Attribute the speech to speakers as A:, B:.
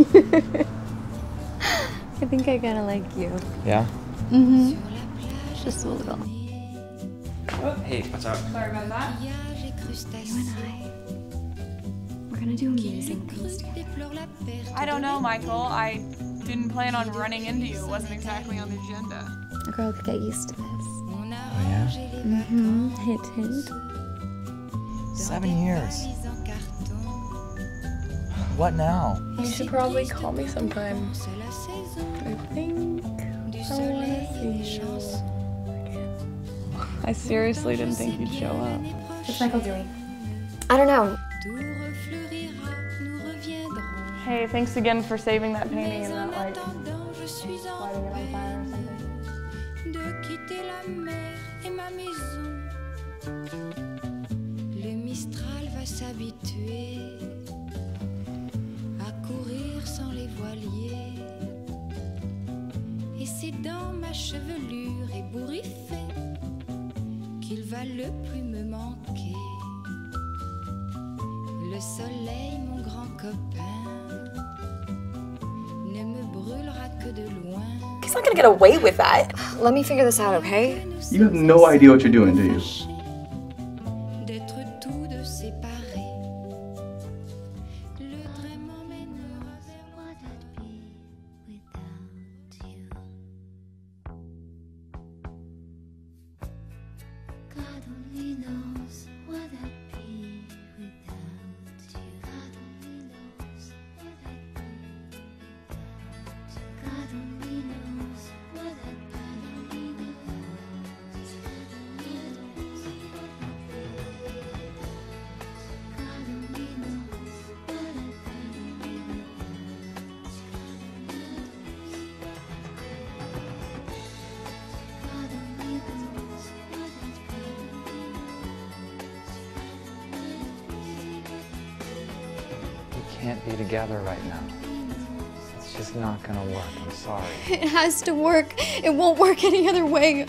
A: I think I kind of like you.
B: Yeah?
A: Mm-hmm. Just a little.
B: Oh, hey, what's up?
C: Sorry about that.
A: You and I, we're gonna do amazing things together.
C: I don't know, Michael. I didn't plan on running into you. It wasn't exactly on the agenda.
A: A girl could get used to this.
B: Oh, yeah?
A: Mm-hmm. Hint, hint.
B: Seven years. What now?
D: You should probably call me sometime. I think I wanna see you. I seriously didn't think you'd show up.
A: What's Michael doing? I don't know.
D: Hey, thanks again for saving that painting and not like lighting it on fire or something.
E: de quitter la mer et ma maison. Le Mistral va s'habituer à courir sans les voiliers. Et c'est dans ma chevelure ébouriffée qu'il va le plus me manquer. Le soleil, mon grand copain, ne me brûlera que de loin.
F: He's not gonna get away with that.
A: Let me figure this out, okay?
G: You have no idea what you're doing, do you?
H: God only knows what I'd
B: can't be together right now. It's just not gonna work. I'm sorry.
A: It has to work. It won't work any other way.